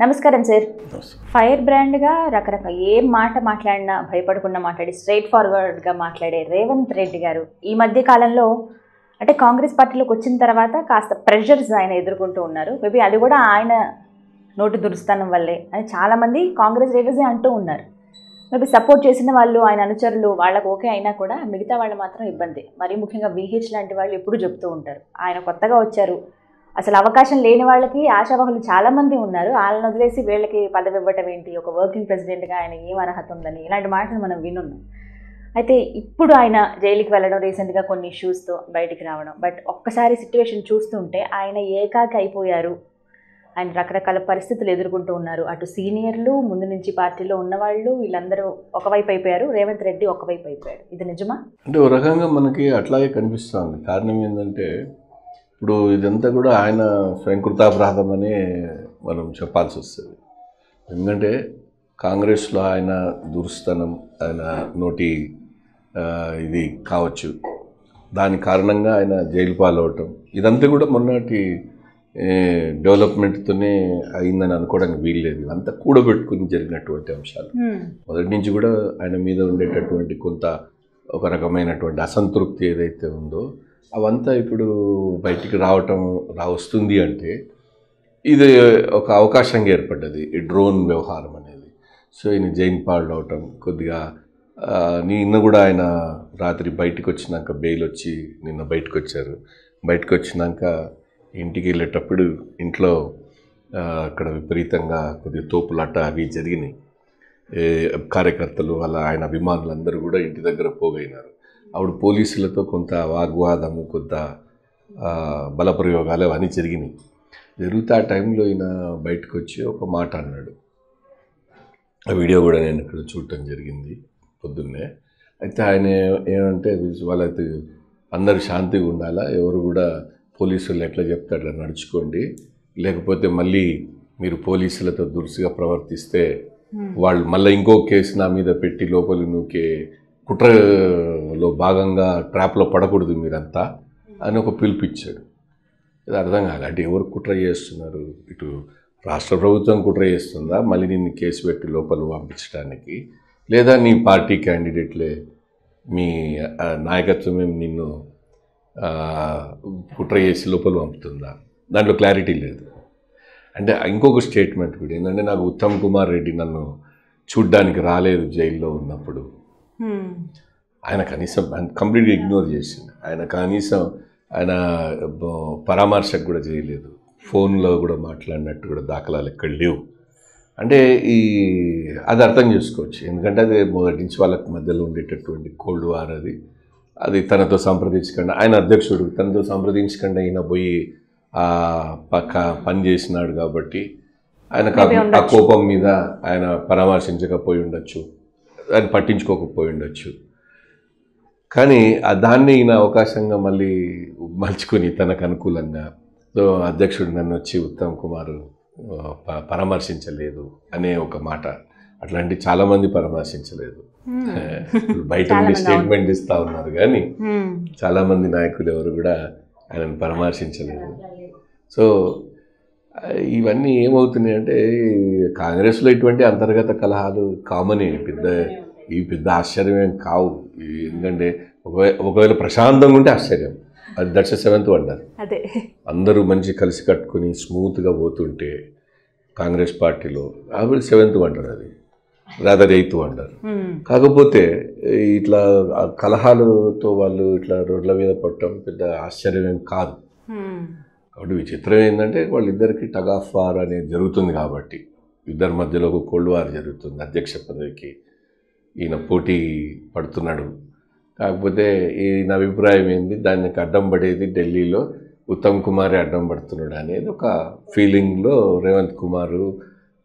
నమస్కారం sir. Fire బ్రాండ్గా రకరకాల ఏ మాట మాట్లాడినా భయపడకుండా మాట్లాడి స్ట్రైట్ ఫార్వర్డ్గా మాట్లాడే రేవంత్ రెడ్డి గారు ఈ మధ్య కాలంలో అంటే కాంగ్రెస్ పార్టీలోకి వచ్చిన తర్వాత కాస్త ప్రెషర్స్ ఆయన ఎదుర్కొంటూ ఉన్నారు. మేబీ అది కూడా ఆయన నోటి దురుస్తానం వల్లే అని చాలామంది కాంగ్రెస్ లీడర్సే అంటూ ఉన్నారు. మేబీ సపోర్ట్ చేసిన వాళ్ళు ఆయన అనుచరులు వాళ్ళకు ఓకే అయినా కూడా మిగతా వాళ్ళు మాత్రం ఇబ్బంది. మరీ ముఖ్యంగా విహెచ్ లాంటి వాళ్ళు ఎప్పుడు చెప్తూ ఉంటారు. ఆయన కొత్తగా వచ్చారు. అసలు అవకాశం లేని వాళ్ళకి ఆశావాహులు చాలామంది ఉన్నారు. వాళ్ళని వదిలేసి వీళ్ళకి పదవి ఇవ్వటం ఏంటి? ఒక వర్కింగ్ ప్రెసిడెంట్గా ఆయన ఏం అర్హత ఉందని ఇలాంటి మాటలు మనం వినున్నాం. అయితే ఇప్పుడు ఆయన జైలుకి వెళ్ళడం రీసెంట్గా కొన్ని ఇష్యూస్తో బయటికి రావడం బట్ ఒక్కసారి సిచ్యువేషన్ చూస్తుంటే ఆయన ఏకాకి అయిపోయారు. ఆయన రకరకాల పరిస్థితులు ఎదుర్కొంటూ ఉన్నారు. అటు సీనియర్లు ముందు నుంచి పార్టీలో ఉన్నవాళ్ళు వీళ్ళందరూ ఒకవైపు అయిపోయారు. రేవంత్ రెడ్డి ఒకవైపు అయిపోయారు ఇది నిజమా? అంటే ఒక రకంగా మనకి అట్లాగే కనిపిస్తుంది కారణం ఏంటంటే ఇప్పుడు ఇదంతా కూడా ఆయన స్వయంకృతాపరాధం అని మనం చెప్పాల్సి వస్తుంది ఎందుకంటే కాంగ్రెస్లో ఆయన దురుస్తనం ఆయన నోటి ఇది కావచ్చు. దాని కారణంగా ఆయన జైలు పాలవటం. ఇదంతా కూడా మొన్నటి డెవలప్మెంట్తోనే అయిందని అనుకోవడానికి వీల్లేదు. అంతా కూడబెట్టుకుని జరిగినటువంటి అంశాలు. మొదటి నుంచి కూడా ఆయన మీద ఉండేటటువంటి కొంత ఒక రకమైనటువంటి అసంతృప్తి ఏదైతే ఉందో అవంతా ఇప్పుడు బయటికి రావటం రా వస్తుంది అంటే ఇది ఒక అవకాశంగా ఏర్పడ్డది ఈ డ్రోన్ వ్యవహారం అనేది. సో ఈయన జైన్ పాల్డ్ అవటం కొద్దిగా నిన్న కూడా ఆయన రాత్రి బయటికి వచ్చినాక బెయిల్ వచ్చి నిన్న బయటకు వచ్చారు. బయటకు వచ్చినాక ఇంటికి వెళ్ళేటప్పుడు ఇంట్లో అక్కడ విపరీతంగా కొద్దిగా తోపులాట అవి జరిగినాయి. కార్యకర్తలు అలా ఆయన అభిమానులు అందరూ కూడా ఇంటి దగ్గర పోగైనారు. అప్పుడు పోలీసులతో కొంత వాగ్వాదము కొంత బలప్రయోగాలు అవన్నీ జరిగినాయి. జరిగితే ఆ టైంలో ఈయన బయటకు వచ్చి ఒక మాట అన్నాడు. ఆ వీడియో కూడా నేను ఇక్కడ చూడటం జరిగింది పొద్దున్నే. అయితే ఆయన ఏమంటే వాళ్ళైతే అందరు శాంతిగా ఉండాలా ఎవరు కూడా పోలీసులు ఎట్లా చెప్తే అట్లా నడుచుకోండి. లేకపోతే మళ్ళీ మీరు పోలీసులతో దురుసుగా ప్రవర్తిస్తే వాళ్ళు మళ్ళీ ఇంకో కేసు నా మీద పెట్టి లోపలి నూకే కుట్రలో భాగంగా ట్రాప్లో పడకూడదు మీరంతా అని ఒక పిలుపిచ్చాడు. ఇది అర్థం కాదు అంటే ఎవరు కుట్ర చేస్తున్నారు? ఇటు రాష్ట్ర ప్రభుత్వం కుట్ర చేస్తుందా? మళ్ళీ నిన్ను కేసు పెట్టి లోపల పంపించడానికి? లేదా నీ పార్టీ క్యాండిడేట్లే మీ నాయకత్వమే నిన్ను కుట్ర చేసి లోపల పంపుతుందా? దాంట్లో క్లారిటీ లేదు. అంటే ఇంకొక స్టేట్మెంట్ కూడా ఏంటంటే నాకు ఉత్తమ్ కుమార్ రెడ్డి నన్ను చూడ్డానికి రాలేదు జైల్లో ఉన్నప్పుడు. ఆయన కనీసం కంప్లీట్గా ఇగ్నోర్ చేసింది. ఆయన కనీసం ఆయన పరామర్శకు కూడా చేయలేదు. ఫోన్లో కూడా మాట్లాడినట్టు కూడా దాఖలాలు ఎక్కడ లేవు. అంటే ఈ అది అర్థం చేసుకోవచ్చు. ఎందుకంటే అది మొదటి నుంచి వాళ్ళకి మధ్యలో ఉండేటటువంటి కోల్డ్ వార్ అది. అది తనతో సంప్రదించకుండా ఆయన అధ్యక్షుడు తనతో సంప్రదించకుండా ఈయన పోయి ఆ పక్క పని చేసినాడు కాబట్టి ఆయనకు ఆ-. కోపం మీద ఆయన పరామర్శించకపోయి ఉండొచ్చు. ఆయన పట్టించుకోకపోయి ఉండొచ్చు కానీ ఆ దాన్ని ఈయన అవకాశంగా మళ్ళీ మలుచుకొని తనకు అనుకూలంగా సో అధ్యక్షుడు నన్ను వచ్చి ఉత్తమ్ కుమార్ పరామర్శించలేదు అనే ఒక మాట. అట్లాంటి చాలామంది పరామర్శించలేదు. బయట నుండి స్టేట్మెంట్ ఇస్తూ ఉన్నారు కానీ చాలామంది నాయకులు ఎవరు కూడా ఆయనను పరామర్శించలేదు. సో ఇవన్నీ ఏమవుతున్నాయి అంటే కాంగ్రెస్లో ఇటువంటి అంతర్గత కలహాలు కామనే పెద్ద ఈ పెద్ద ఆశ్చర్యమేం కావు. ఎందుకంటే ఒకవే ఒకవేళ ప్రశాంతంగా ఉంటే ఆశ్చర్యం. అది దట్స్ సెవెంత్ వండర్. అదే. అందరూ మంచి కలిసి కట్టుకుని స్మూత్గా పోతుంటే కాంగ్రెస్ పార్టీలో అవి సెవెంత్ వండర్ అది. Rather eighth wonder. కాకపోతే ఇట్లా కలహాలతో వాళ్ళు ఇట్లా రోడ్ల మీద పట్టడం పెద్ద ఆశ్చర్యమేం కాదు. కాబట్టి విచిత్రం ఏంటంటే వాళ్ళిద్దరికి టగ్ ఆఫ్ వార్ అనేది జరుగుతుంది కాబట్టి. ఇద్దరి మధ్యలో ఒక కోల్డ్ వార్ జరుగుతుంది. అధ్యక్ష పదవికి ఈయన పోటీ పడుతున్నాడు. కాకపోతే ఈయన అభిప్రాయం ఏంది? దానికి అడ్డం పడేది ఢిల్లీలో ఉత్తమ్ కుమారే అడ్డం పడుతున్నాడు అనేది ఒక ఫీలింగ్లో రేవంత్ కుమారు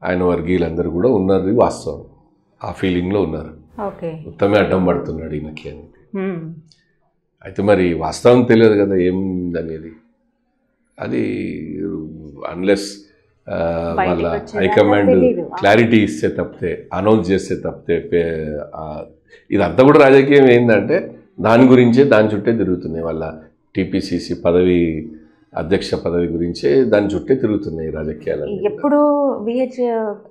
ఆయన వర్గీయులందరూ కూడా ఉన్నది వాస్తవం. ఆ ఫీలింగ్లో ఉన్నారు. ఓకే. ఉత్తమే అడ్డం పడుతున్నాడు ఈయనకి అని అయితే మరి వాస్తవం తెలియదు కదా ఏం అనేది అది అన్లెస్ బయటికి వాళ్ళ హైకమాండ్. క్లారిటీ ఇస్తే తప్పితే అనౌన్స్ చేస్తే తప్పితే ఇదంతా కూడా రాజకీయం ఏంటంటే దాని గురించే దాని చుట్టే తిరుగుతున్నాయి. వాళ్ళ టీపీసీసీ పదవి అధ్యక్ష పదవి గురించే దాని చుట్టే తిరుగుతున్నాయి రాజకీయాలు ఎప్పుడు విహెచ్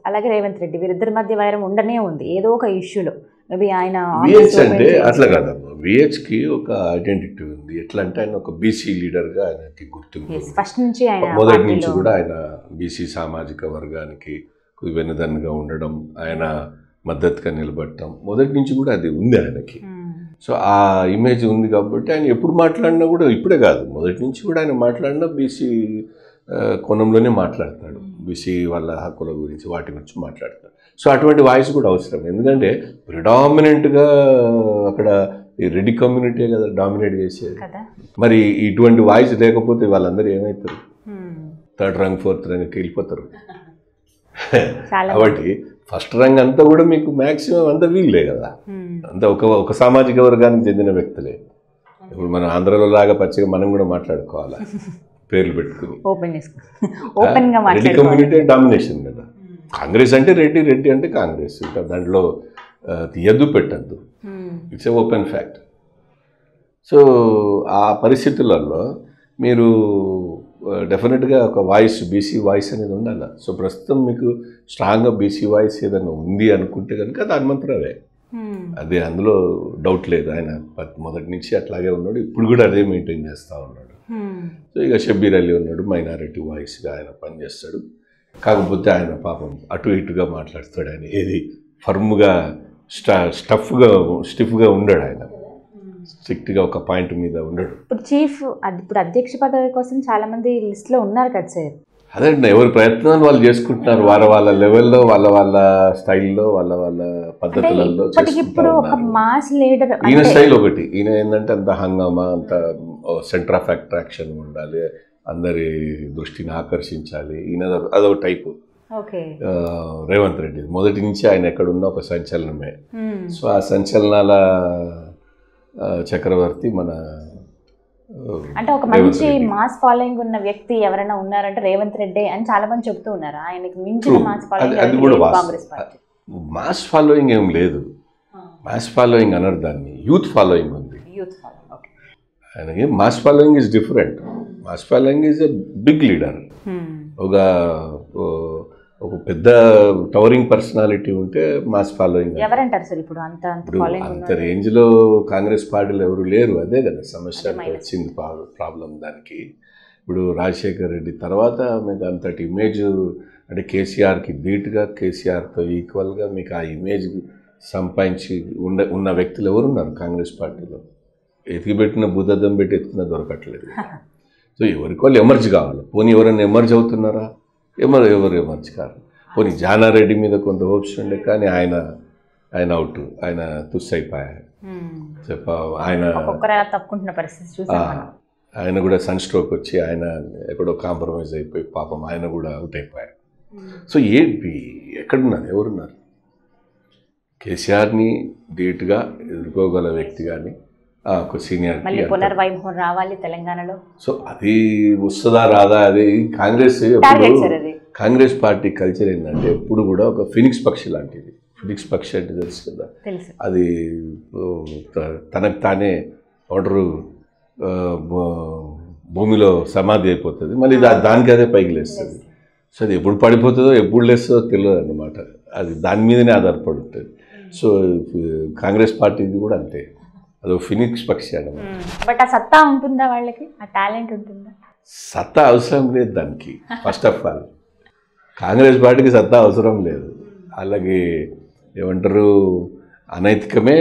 అలాగే రేవంత్ రెడ్డి వీరిద్దరి మధ్య వైరం ఉండనే ఉంది. ఏదో ఒక ఇష్యూలో మేబీ ఆయన విహెచ్ అంటే అట్లా కాదమ్మా. విహెచ్కి ఒక ఐడెంటిటీ ఉంది. ఎట్లా అంటే ఆయన ఒక బీసీ లీడర్గా ఆయనకి గుర్తింపు. ఫస్ట్ నుంచి ఆయన మొదటి నుంచి కూడా ఆయన బీసీ సామాజిక వర్గానికి వెనుదన్నుగా ఉండడం ఆయన మద్దతుగా నిలబడటం మొదటి నుంచి కూడా అది ఉంది ఆయనకి. మ్మ్. సో ఆ ఇమేజ్ ఉంది కాబట్టి ఆయన ఎప్పుడు మాట్లాడినా కూడా ఇప్పుడే కాదు మొదటి నుంచి కూడా ఆయన మాట్లాడినా బీసీ కోణంలోనే మాట్లాడతాడు. బీసీ వాళ్ళ హక్కుల గురించి వాటి గురించి మాట్లాడతాడు. సో అటువంటి వాయిస్ కూడా అవసరం. ఎందుకంటే ప్రిడామినెంట్గా అక్కడ ఈ రెడ్డి కమ్యూనిటీ కదా డామినేట్ చేసేది. మరి ఇటువంటి వాయిస్ లేకపోతే వాళ్ళందరూ ఏమవుతారు. థర్డ్ రంగ్ ఫోర్త్ రంగ్కి వెళ్ళిపోతారు. కాబట్టి ఫస్ట్ రంగ్ అంతా కూడా మీకు మ్యాక్సిమం అంతా వీళ్ళే కదా. అంతా ఒక ఒక సామాజిక వర్గానికి చెందిన వ్యక్తులే. ఇప్పుడు మన ఆంధ్రలో లాగా పచ్చిగా మనం కూడా మాట్లాడుకోవాలా? పేర్లు పెట్టుకుని. ఓపెన్ చేసుకో ఓపెన్గా రెడ్డి మాట్లాడుకోవాలి. కమ్యూనిటీ డామినేషన్ కదా. కాంగ్రెస్ అంటే రెడ్డి రెడ్డి అంటే కాంగ్రెస్. ఇంకా దాంట్లో తీయద్దు పెట్టద్దు. It's a open fact so ఆ పరిస్థితులలో మీరు డెఫినెట్గా ఒక వాయిస్ బీసీ వాయిస్ అనేది ఉండాలి? సో ప్రస్తుతం మీకు స్ట్రాంగ్గా బీసీ వాయిస్ ఏదైనా ఉంది అనుకుంటే కనుక అది హనుమంతరావే మ్మ్. అదే అందులో డౌట్ లేదు. ఆయన మొదటి నుంచి అట్లాగే ఉన్నాడు. ఇప్పుడు కూడా అదే మెయింటైన్ చేస్తూ ఉన్నాడు. సో ఇక షబ్బీర్ అలీ ఉన్నాడు. మైనారిటీ వాయిస్గా ఆయన పనిచేస్తాడు. కాకపోతే ఆయన పాపం అటు ఇటుగా మాట్లాడతాడు ఆయన. ఏది? ఫర్మ్గా స్టా స్టఫ్గా స్టిఫ్గా ఉండడు ఆయన. స్ట్రిక్ట్గా ఒక పాయింట్ మీద ఉండడు. ఇప్పుడు చీఫ్ అది ఇప్పుడు అధ్యక్ష పదవి కోసం చాలా మంది లిస్ట్లో ఉన్నారు కదా సార్. అదే అండి, ఎవరి ప్రయత్నాలు వాళ్ళు చేసుకుంటున్నారు? వాళ్ళ వాళ్ళ లెవెల్లో వాళ్ళ వాళ్ళ స్టైల్లో వాళ్ళ వాళ్ళ పద్ధతులలో ఇప్పటికి చేసుకుంటా ఇప్పుడు ఒక ఉన్నారు. మాస్ లీడర్ ఈయన స్టైల్ ఒకటి. ఈయన ఏంటంటే అంత హంగామా అంత సెంటర్ ఆఫ్ అట్రాక్షన్ ఉండాలి. అందరి దృష్టిని ఆకర్షించాలి. ఈయన అదొక- టైపు. రేవంత్ రెడ్డి. మొదటి నుంచి ఆయన ఎక్కడున్న ఒక సంచలనమే. సో ఆ సంచలనాల చక్రవర్తి మన అంటే ఒక మంచి. మాస్ ఫాలోయింగ్ ఉన్న వ్యక్తి ఎవరైనా ఉన్నారంటే రేవంత్ రెడ్డి అని చాలా మంది చెప్తూ ఉన్నారు? ఆయనకి మించిన. Mass following. Congress party. Mass following ఏం లేదు. మాస్ ఫాలోయింగ్ అనరు దాన్ని. యూత్ ఫాలోయింగ్ ఉంది. Youth following mass following is different mass following is a big leader ఒక ఒక పెద్ద టవరింగ్ పర్సనాలిటీ ఉంటే మాస్ ఫాలోయింగ్ ఎవరంటారు సార్ ఇప్పుడు అంత అంత ఉన్నారు రేంజ్లో కాంగ్రెస్ పార్టీలో ఎవరు లేరు అదే కదా సమస్య. వచ్చింది ప్రాబ్లం దానికి. ఇప్పుడు రాజశేఖర్ రెడ్డి తర్వాత మీకు అంతటి ఇమేజ్ అంటే కేసీఆర్కి ధీటుగా కేసీఆర్తో ఈక్వల్గా మీకు ఆ ఇమేజ్ సంపాదించి ఉన్న ఉన్న వ్యక్తులు ఎవరున్నారు కాంగ్రెస్ పార్టీలో? ఎతికిపెట్టిన బుద్ధదం పెట్టి ఎత్తుకున్న దొరకట్లేదు. సో ఎవరికి వాళ్ళు ఎమర్జ్ కావాలి. పోనీ ఎవరైనా ఎమర్జ్ అవుతున్నారా? ఎవరు ఎవరు ఎమర్జ్ కారు? పోనీ జానారెడ్డి మీద కొంత హోప్స్ ఉండే కానీ ఆయన ఆయన అవుట్ ఆయన తుస్ అయిపోయారు మ్మ్. చెప్ప ఆయన తప్పుకుంటున్న పరిస్థితి ఆయన కూడా సన్ స్ట్రోక్ వచ్చి ఆయన ఎక్కడో కాంప్రమైజ్ అయిపోయి పాపం ఆయన కూడా అవుట్ అయిపోయారు. సో ఏంటి ఎక్కడున్నారు? ఎవరున్నారు? కేసీఆర్ని ధీటుగా ఎదుర్కోగల వ్యక్తి కానీ ఒక మళ్ళీ సీనియారిటీ పునర్వైభవం రావాలి తెలంగాణలో? సో అది వస్తుందా రాదా? అది కాంగ్రెస్ కాంగ్రెస్ పార్టీ కల్చర్ ఏంటంటే ఎప్పుడు కూడా ఒక ఫినిక్స్ పక్షి లాంటిది. ఫినిక్స్ పక్షి అంటే తెలుసు కదా. అది తనకు తానే ఆర్డరు భూమిలో సమాధి అయిపోతుంది. మళ్ళీ దా- దానికి అదే పైకి లేస్తుంది. సో అది ఎప్పుడు పడిపోతుందో ఎప్పుడు లేస్తుందో తెలియదు అన్నమాట. అది దాని మీదనే ఆధారపడి ఉంటుంది సో కాంగ్రెస్ పార్టీది కూడా అంతే. అది ఫినిక్స్ పక్షి అన్నమాట. బట్ ఆ సత్తా ఉంటుందా వాళ్ళకి? ఆ టాలెంట్ ఉంటుందా? సత్తా అవసరం లేదు దానికి ఫస్ట్ ఆఫ్ ఆల్ కాంగ్రెస్ పార్టీకి సత్తా అవసరం లేదు. వాళ్ళకి ఏమంటారు అనైతికమే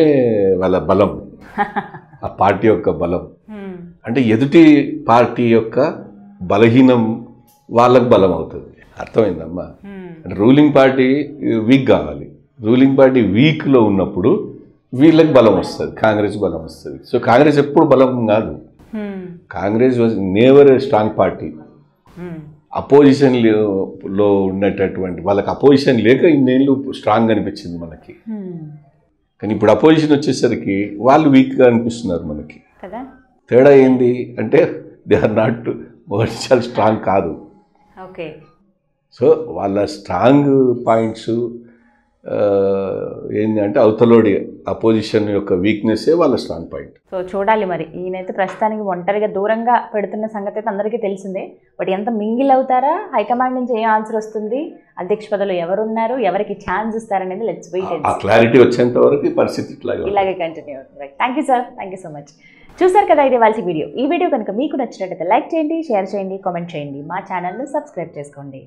వాళ్ళ బలం ఆ పార్టీ యొక్క బలం. అంటే ఎదుటి పార్టీ యొక్క బలహీనం వాళ్ళకు బలం అవుతుంది. అర్థమైందమ్మా? మ్మ్. అంటే రూలింగ్ పార్టీ వీక్ కావాలి. రూలింగ్ పార్టీ వీక్లో ఉన్నప్పుడు వీళ్ళకి బలం వస్తుంది కాంగ్రెస్ బలం వస్తుంది. సో కాంగ్రెస్ ఎప్పుడు బలం కాదు. Congress was never a strong party. అపోజిషన్లో ఉన్నటటువంటి వాళ్ళకి అపోజిషన్ లేక ఇన్నేళ్ళు స్ట్రాంగ్ అనిపించింది మనకి. కానీ ఇప్పుడు అపోజిషన్ వచ్చేసరికి వాళ్ళు వీక్గా అనిపిస్తున్నారు మనకి. తేడా ఏంది అంటే దే ఆర్ నాట్ చాలా స్ట్రాంగ్ కాదు. ఓకే. సో వాళ్ళ స్ట్రాంగ్ పాయింట్స్ అంటే అవతలోడి అపోజిషన్ యొక్క వీక్నెస్సే వాళ్ళ స్టాండ్ పాయింట్ సో చూడాలి మరి. ఈయనైతే ప్రస్తుతానికి ఒంటరిగా దూరంగా పెడుతున్న సంగతి అయితే అందరికీ తెలిసిందే. బట్ ఎంత మింగిల్ అవుతారా? హైకమాండ్ నుంచి ఏం ఆన్సర్ వస్తుంది? అధ్యక్ష పదవిలో ఎవరున్నారు? ఎవరికి ఛాన్స్ ఇస్తారనేది లెట్స్ వెయిట్ క్లారిటీ వచ్చేంత వరకు పరిస్థితి. ఇలాగే కంటిన్యూ అవుతుంది. Right thank you sir thank you so much చూసారు కదా ఇది వాళ్ళ వీడియో ఈ వీడియో కనుక మీకు నచ్చినట్టయితే లైక్ చేయండి షేర్ చేయండి కామెంట్ చేయండి. మా ఛానల్ను సబ్స్క్రైబ్ చేసుకోండి.